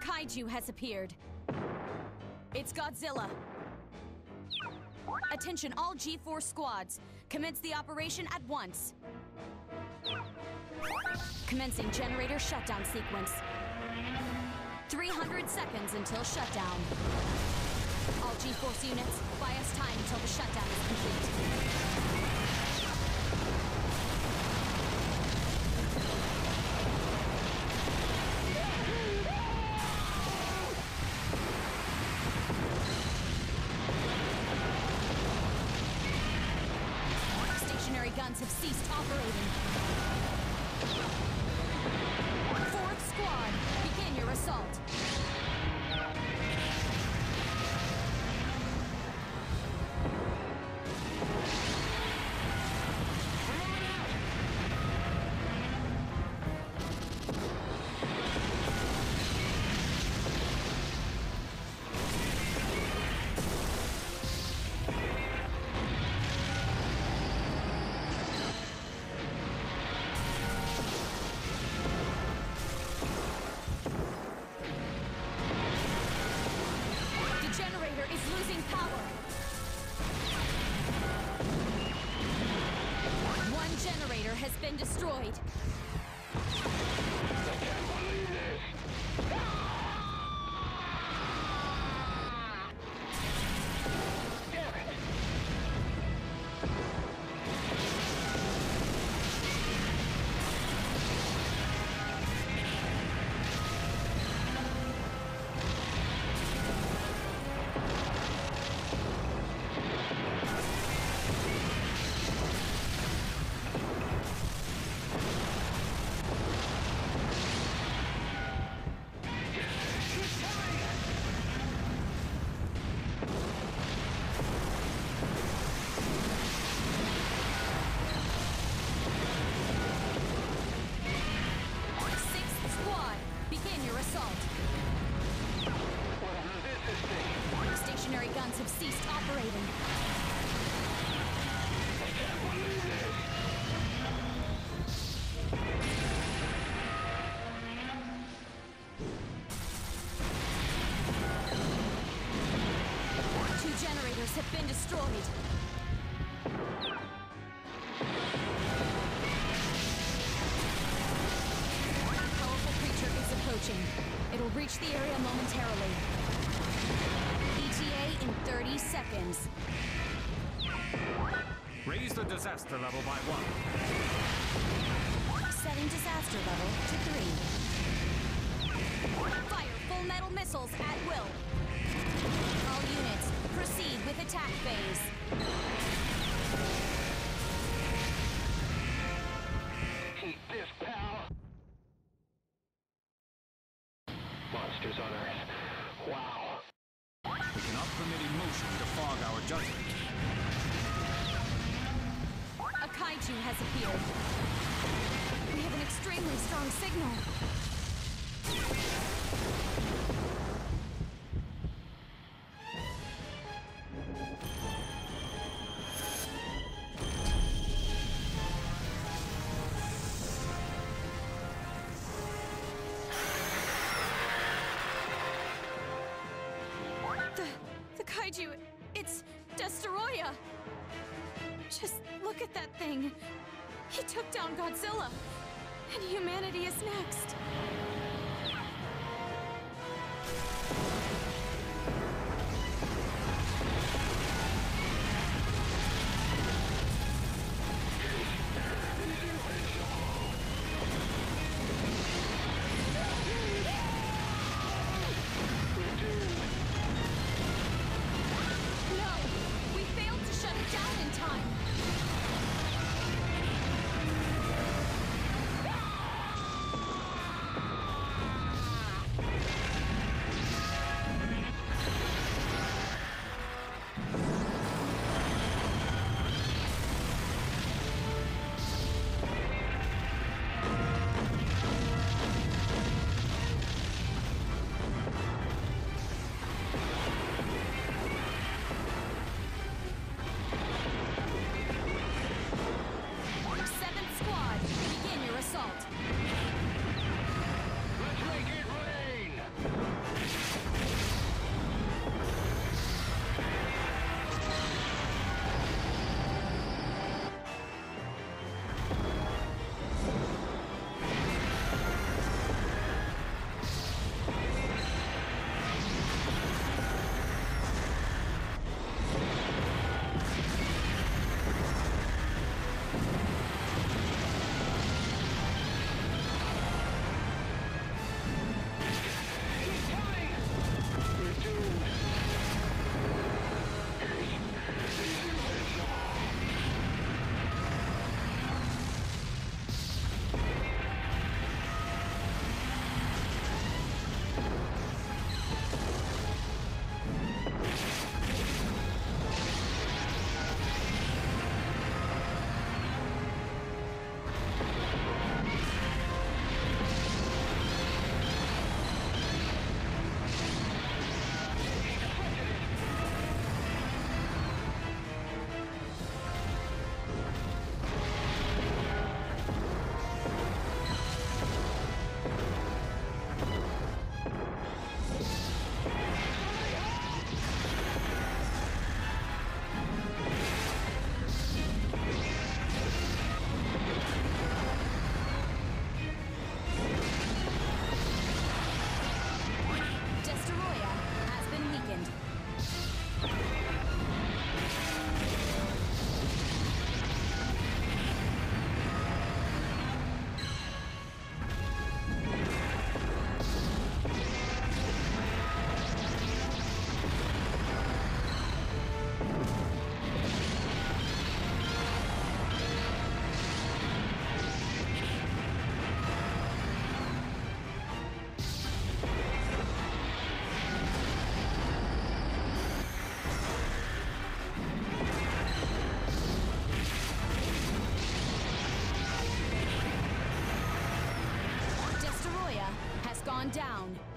kaiju has appeared. It's Godzilla. Attention all G-Force squads. Commence the operation at once. Commencing generator shutdown sequence. 300 seconds until shutdown. All G-Force units, us time until the shutdown is complete. Operating. Fourth squad, begin your assault. Been destroyed. Ceased operating. Two generators have been destroyed. Powerful creature is approaching. It'll reach the area momentarily. ETA in 30 seconds. Raise the disaster level by one. Setting disaster level to 3. Fire full metal missiles at will. All units, proceed with attack phase. Eat this, pal. Monsters on Earth. Wow. Fog our judgment. A kaiju has appeared. We have an extremely strong signal. Just look at that thing. He took down Godzilla. And humanity is next. On down.